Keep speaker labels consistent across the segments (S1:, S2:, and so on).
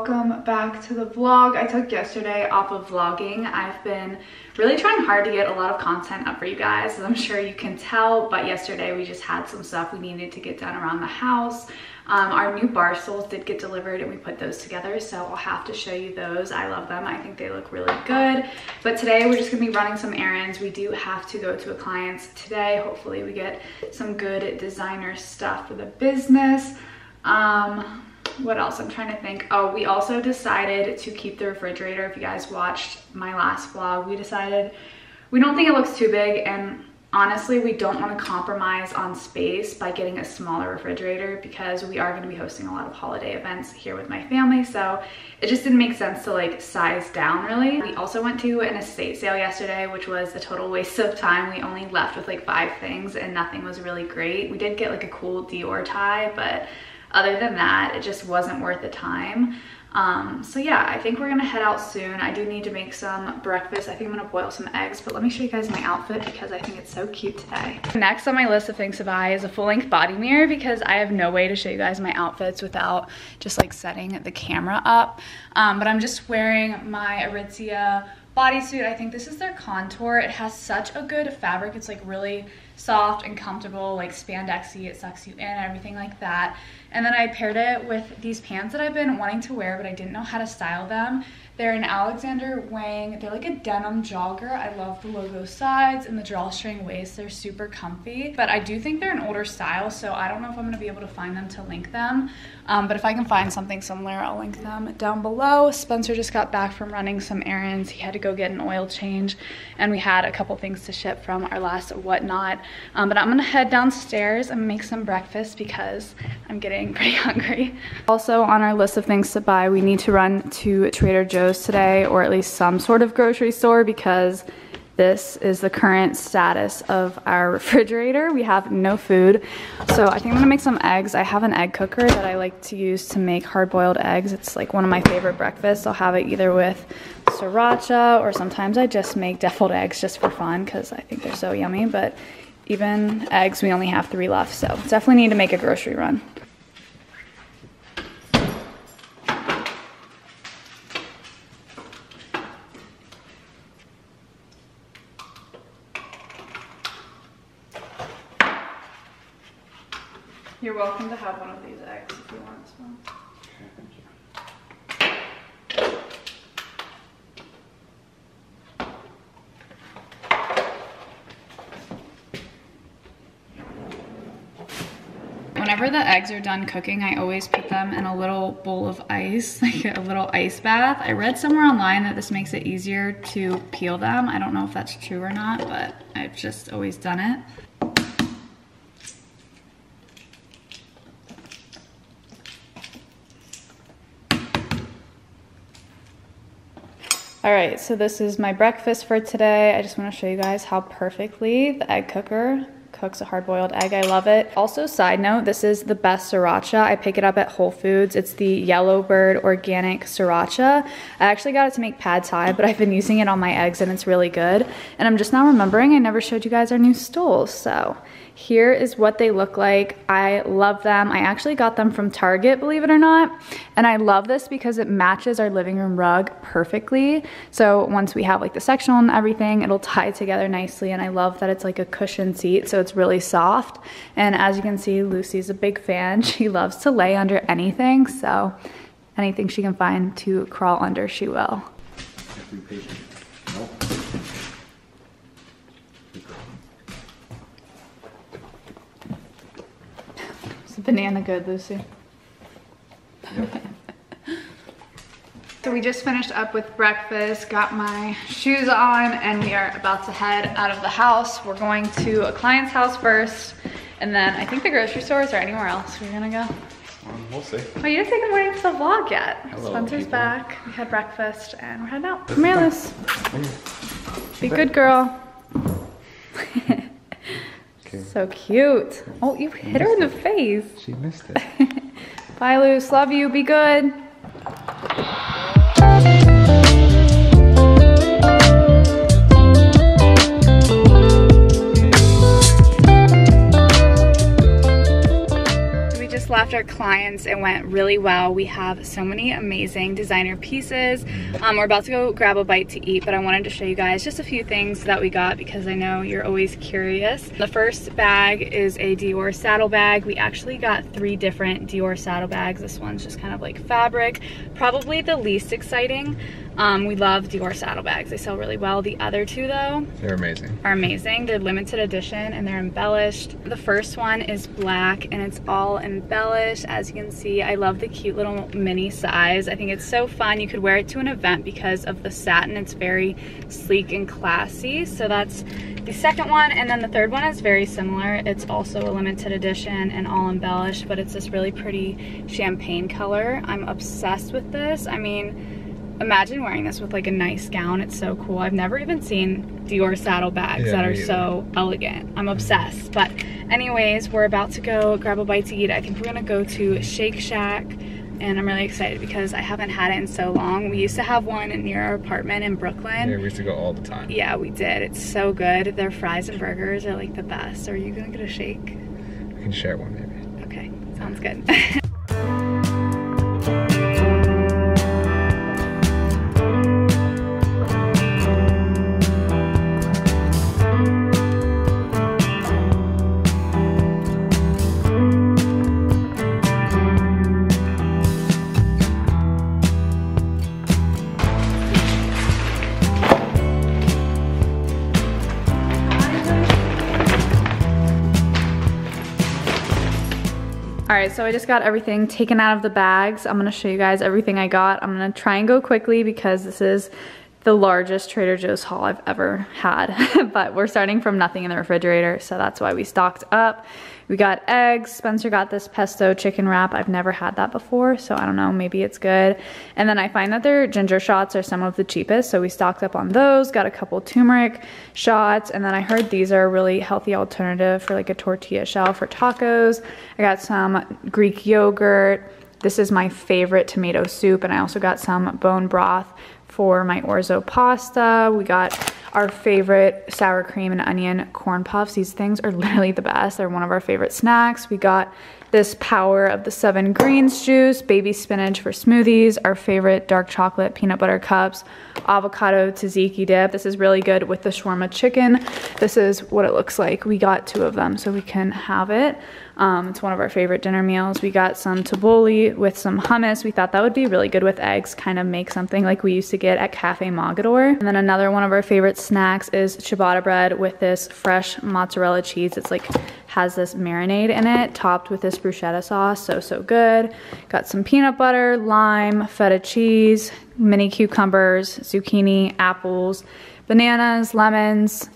S1: welcome back to the vlog. I took yesterday off of vlogging. I've been really trying hard to get a lot of content up for you guys, as I'm sure you can tell, but yesterday we just had some stuff we needed to get done around the house. Um, our new bar stools did get delivered and we put those together, so I'll have to show you those. I love them. I think they look really good. But today we're just gonna be running some errands. We do have to go to a client's today. Hopefully we get some good designer stuff for the business. Um, what else? I'm trying to think. Oh, we also decided to keep the refrigerator. If you guys watched my last vlog, we decided we don't think it looks too big and honestly, we don't want to compromise on space by getting a smaller refrigerator because we are going to be hosting a lot of holiday events here with my family. So it just didn't make sense to like size down really. We also went to an estate sale yesterday, which was a total waste of time. We only left with like five things and nothing was really great. We did get like a cool Dior tie, but other than that, it just wasn't worth the time. Um, so yeah, I think we're gonna head out soon. I do need to make some breakfast. I think I'm gonna boil some eggs, but let me show you guys my outfit because I think it's so cute today. Next on my list of things to buy is a full length body mirror because I have no way to show you guys my outfits without just like setting the camera up. Um, but I'm just wearing my Aritzia bodysuit. I think this is their contour. It has such a good fabric. It's like really soft and comfortable, like spandexy. It sucks you in, everything like that. And then I paired it with these pants that I've been wanting to wear, but I didn't know how to style them. They're an Alexander Wang. They're like a denim jogger. I love the logo sides and the drawstring waist. They're super comfy, but I do think they're an older style, so I don't know if I'm gonna be able to find them to link them. Um, but if I can find something similar, I'll link them down below. Spencer just got back from running some errands. He had to go get an oil change, and we had a couple things to ship from our last whatnot. Um, but I'm gonna head downstairs and make some breakfast because I'm getting pretty hungry. Also on our list of things to buy, we need to run to Trader Joe's today or at least some sort of grocery store because this is the current status of our refrigerator. We have no food. So I think I'm gonna make some eggs. I have an egg cooker that I like to use to make hard-boiled eggs. It's like one of my favorite breakfasts. I'll have it either with sriracha or sometimes I just make deviled eggs just for fun because I think they're so yummy. But even eggs, we only have three left. So definitely need to make a grocery run. You're welcome to have one of these eggs if you want this one. Whenever the eggs are done cooking, I always put them in a little bowl of ice, like a little ice bath. I read somewhere online that this makes it easier to peel them. I don't know if that's true or not, but I've just always done it. All right, so this is my breakfast for today. I just wanna show you guys how perfectly the egg cooker cooks a hard-boiled egg. I love it. Also, side note, this is the best sriracha. I pick it up at Whole Foods. It's the Yellowbird Organic Sriracha. I actually got it to make pad thai, but I've been using it on my eggs and it's really good. And I'm just now remembering I never showed you guys our new stools, so here is what they look like. I love them. I actually got them from Target, believe it or not. And I love this because it matches our living room rug perfectly. So once we have like the sectional and everything, it'll tie together nicely. And I love that it's like a cushion seat, so it's really soft. And as you can see, Lucy's a big fan. She loves to lay under anything. So anything she can find to crawl under, she will. Banana good, Lucy? so we just finished up with breakfast, got my shoes on, and we are about to head out of the house. We're going to a client's house first, and then I think the grocery stores or anywhere else we're gonna go.
S2: Um, we'll see.
S1: Oh, you didn't say good morning to the vlog yet.
S2: Hello,
S1: Spencer's
S2: people.
S1: back. We had breakfast, and we're heading out. Come here, Luce. Be good, girl. So cute. Oh, you hit her in the face.
S2: She missed it.
S1: Bye, Luce. Love you. Be good. Our clients. It went really well. We have so many amazing designer pieces. Um, we're about to go grab a bite to eat, but I wanted to show you guys just a few things that we got because I know you're always curious. The first bag is a Dior saddle bag. We actually got three different Dior saddle bags. This one's just kind of like fabric. Probably the least exciting. Um, we love Dior saddlebags. They sell really well. The other two though,
S2: they're amazing.
S1: Are amazing. They're limited edition and they're embellished. The first one is black and it's all embellished. As you can see, I love the cute little mini size. I think it's so fun. You could wear it to an event because of the satin. It's very sleek and classy. So that's the second one. And then the third one is very similar. It's also a limited edition and all embellished, but it's this really pretty champagne color. I'm obsessed with this. I mean, imagine wearing this with like a nice gown. It's so cool. I've never even seen Dior saddle bags yeah, that are so elegant. I'm obsessed. But anyways, we're about to go grab a bite to eat. I think we're gonna go to Shake Shack and I'm really excited because I haven't had it in so long. We used to have one near our apartment in Brooklyn.
S2: Yeah, we used to go all the time.
S1: Yeah, we did. It's so good. Their fries and burgers are like the best. Are you gonna get a shake?
S2: We can share one maybe.
S1: Okay, sounds good. So I just got everything taken out of the bags. I'm gonna show you guys everything I got. I'm gonna try and go quickly because this is the largest Trader Joe's haul I've ever had. but we're starting from nothing in the refrigerator, so that's why we stocked up. We got eggs. Spencer got this pesto chicken wrap. I've never had that before, so I don't know, maybe it's good. And then I find that their ginger shots are some of the cheapest, so we stocked up on those, got a couple turmeric shots, and then I heard these are a really healthy alternative for like a tortilla shell for tacos. I got some Greek yogurt. This is my favorite tomato soup, and I also got some bone broth for my orzo pasta. We got our favorite sour cream and onion corn puffs. These things are literally the best. They're one of our favorite snacks. We got this power of the seven greens juice, baby spinach for smoothies, our favorite dark chocolate peanut butter cups, avocado tzatziki dip. This is really good with the shawarma chicken. This is what it looks like. We got two of them so we can have it. Um, it's one of our favorite dinner meals. We got some tabbouleh with some hummus. We thought that would be really good with eggs, kind of make something like we used to get at Cafe Mogador. And then another one of our favorite snacks is ciabatta bread with this fresh mozzarella cheese. It's like has this marinade in it, topped with this bruschetta sauce. So, so good. Got some peanut butter, lime, feta cheese, mini cucumbers, zucchini, apples, bananas, lemons,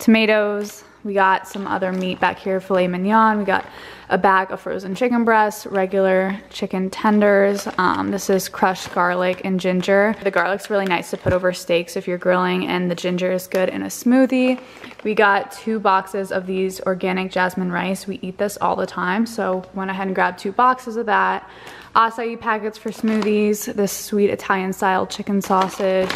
S1: tomatoes. We got some other meat back here, filet mignon. We got a bag of frozen chicken breasts, regular chicken tenders. Um, this is crushed garlic and ginger. The garlic's really nice to put over steaks if you're grilling and the ginger is good in a smoothie. We got two boxes of these organic jasmine rice. We eat this all the time, so went ahead and grabbed two boxes of that. Acai packets for smoothies, this sweet Italian style chicken sausage.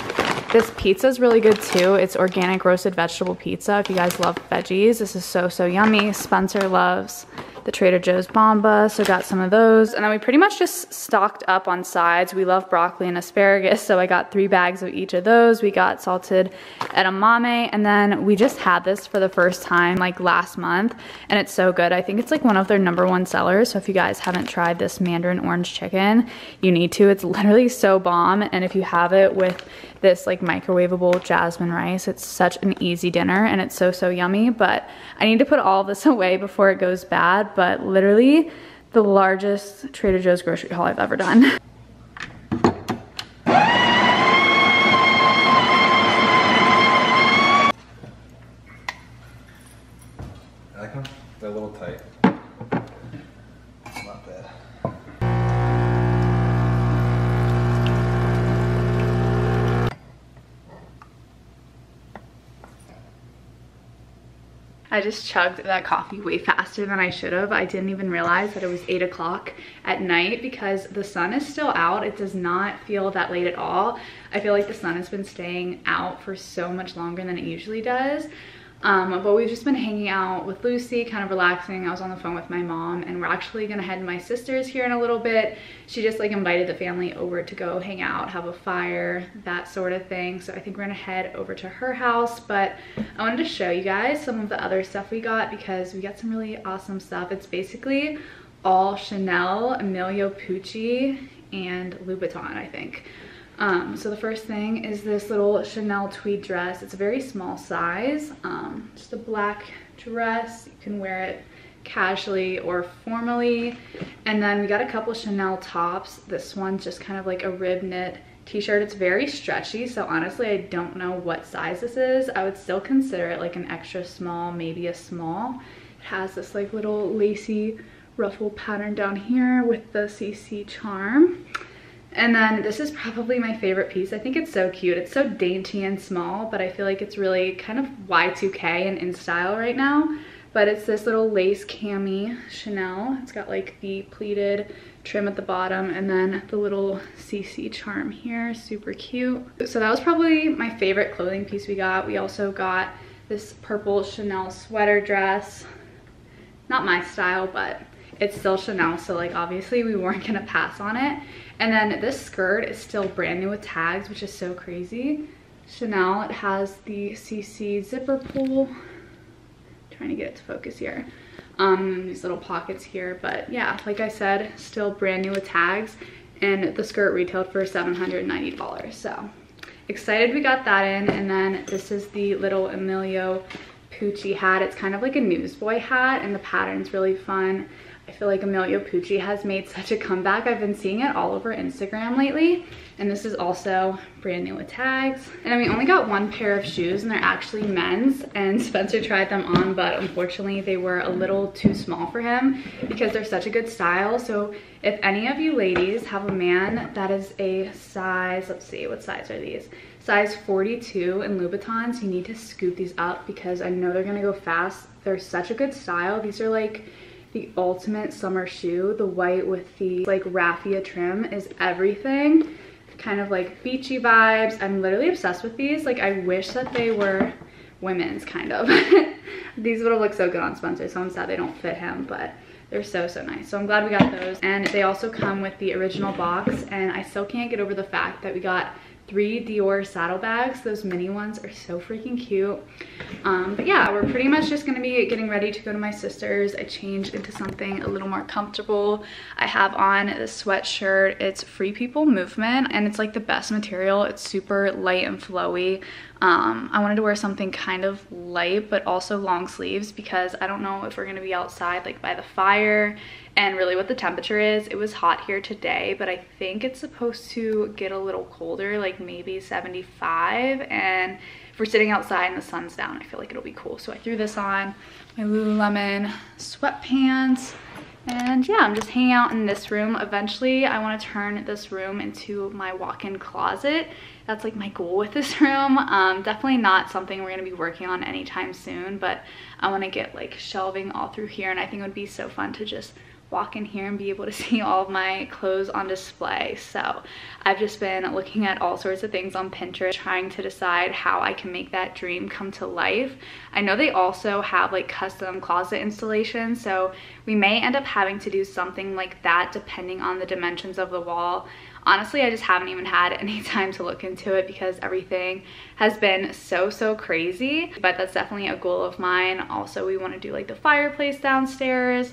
S1: This pizza is really good too. It's organic roasted vegetable pizza. If you guys love veggies, this is so, so yummy. Spencer loves the Trader Joe's Bomba, so got some of those. And then we pretty much just stocked up on sides. We love broccoli and asparagus, so I got three bags of each of those. We got salted edamame, and then we just had this for the first time like last month, and it's so good. I think it's like one of their number one sellers, so if you guys haven't tried this mandarin orange chicken, you need to. It's literally so bomb, and if you have it with this like microwavable jasmine rice. It's such an easy dinner and it's so, so yummy, but I need to put all this away before it goes bad, but literally the largest Trader Joe's grocery haul I've ever done.
S2: I
S1: just chugged that coffee way faster than I should have. I didn't even realize that it was 8 o'clock at night because the sun is still out. It does not feel that late at all. I feel like the sun has been staying out for so much longer than it usually does. Um, but we've just been hanging out with Lucy, kind of relaxing. I was on the phone with my mom and we're actually gonna head to my sister's here in a little bit. She just like invited the family over to go hang out, have a fire, that sort of thing. So I think we're gonna head over to her house. But I wanted to show you guys some of the other stuff we got because we got some really awesome stuff. It's basically all Chanel, Emilio Pucci, and Louboutin, I think. Um, so the first thing is this little Chanel tweed dress. It's a very small size, um, just a black dress. You can wear it casually or formally. And then we got a couple Chanel tops. This one's just kind of like a rib knit t-shirt. It's very stretchy, so honestly, I don't know what size this is. I would still consider it like an extra small, maybe a small. It has this like little lacy ruffle pattern down here with the CC charm. And then this is probably my favorite piece. I think it's so cute. It's so dainty and small, but I feel like it's really kind of Y2K and in style right now. But it's this little lace cami Chanel. It's got like the pleated trim at the bottom and then the little CC charm here, super cute. So that was probably my favorite clothing piece we got. We also got this purple Chanel sweater dress. Not my style, but it's still Chanel, so like obviously we weren't gonna pass on it. And then this skirt is still brand new with tags, which is so crazy. Chanel, it has the CC zipper pull. Trying to get it to focus here. Um, these little pockets here, but yeah, like I said, still brand new with tags. And the skirt retailed for $790, so excited we got that in. And then this is the little Emilio Pucci hat. It's kind of like a newsboy hat and the pattern's really fun. I feel like Emilio Pucci has made such a comeback. I've been seeing it all over Instagram lately. And this is also brand new with tags. And we only got one pair of shoes and they're actually men's. And Spencer tried them on, but unfortunately they were a little too small for him because they're such a good style. So if any of you ladies have a man that is a size, let's see, what size are these? Size 42 in Louboutins, you need to scoop these up because I know they're gonna go fast. They're such a good style. These are like the ultimate summer shoe. The white with the like raffia trim is everything. Kind of like beachy vibes. I'm literally obsessed with these. Like I wish that they were women's kind of. these would have looked so good on Spencer. So I'm sad they don't fit him, but they're so, so nice. So I'm glad we got those. And they also come with the original box. And I still can't get over the fact that we got three Dior saddlebags. Those mini ones are so freaking cute. Um, but yeah, we're pretty much just gonna be getting ready to go to my sister's. I changed into something a little more comfortable. I have on this sweatshirt. It's Free People Movement and it's like the best material. It's super light and flowy. Um, I wanted to wear something kind of light but also long sleeves because I don't know if we're gonna be outside like by the fire and really what the temperature is. It was hot here today but I think it's supposed to get a little colder like maybe 75 and if we're sitting outside and the sun's down I feel like it'll be cool. So I threw this on, my Lululemon sweatpants and yeah, I'm just hanging out in this room. Eventually, I want to turn this room into my walk-in closet. That's like my goal with this room. Um, definitely not something we're going to be working on anytime soon, but I want to get like shelving all through here and I think it would be so fun to just walk in here and be able to see all of my clothes on display. So I've just been looking at all sorts of things on Pinterest, trying to decide how I can make that dream come to life. I know they also have like custom closet installations, so we may end up having to do something like that depending on the dimensions of the wall. Honestly, I just haven't even had any time to look into it because everything has been so, so crazy. But that's definitely a goal of mine. Also, we want to do like the fireplace downstairs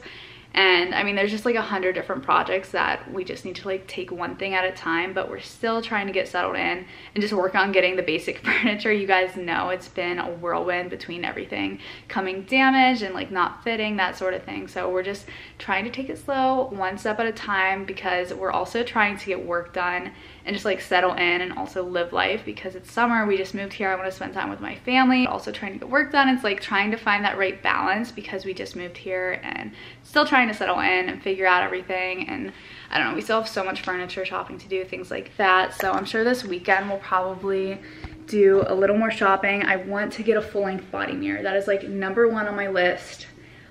S1: and I mean, there's just like a hundred different projects that we just need to like take one thing at a time, but we're still trying to get settled in and just work on getting the basic furniture. You guys know it's been a whirlwind between everything coming damaged and like not fitting, that sort of thing. So we're just trying to take it slow, one step at a time, because we're also trying to get work done and just like settle in and also live life because it's summer. We just moved here. I want to spend time with my family. Also trying to get work done. It's like trying to find that right balance because we just moved here and still trying to settle in and figure out everything. And I don't know, we still have so much furniture shopping to do, things like that. So I'm sure this weekend we'll probably do a little more shopping. I want to get a full length body mirror. That is like number one on my list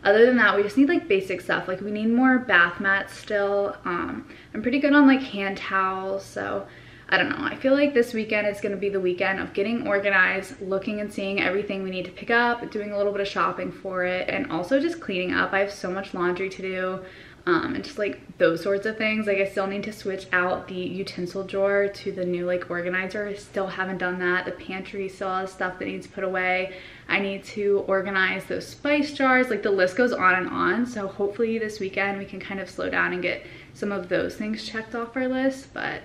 S1: other than that, we just need like basic stuff. Like we need more bath mats still. Um, I'm pretty good on like hand towels, so I don't know. I feel like this weekend is gonna be the weekend of getting organized, looking and seeing everything we need to pick up, doing a little bit of shopping for it, and also just cleaning up. I have so much laundry to do. Um, and just like those sorts of things. Like I still need to switch out the utensil drawer to the new like organizer. I still haven't done that. The pantry still has stuff that needs put away. I need to organize those spice jars. Like the list goes on and on. So hopefully this weekend we can kind of slow down and get some of those things checked off our list. But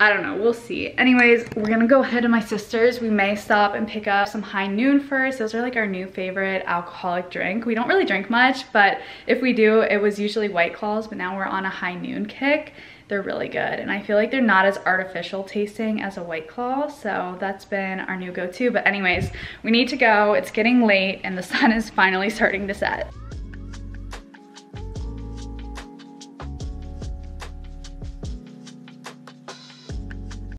S1: I don't know, we'll see. Anyways, we're gonna go ahead to my sister's. We may stop and pick up some High Noon first. Those are like our new favorite alcoholic drink. We don't really drink much, but if we do, it was usually White Claws, but now we're on a High Noon kick. They're really good, and I feel like they're not as artificial tasting as a White Claw, so that's been our new go-to. But anyways, we need to go. It's getting late, and the sun is finally starting to set.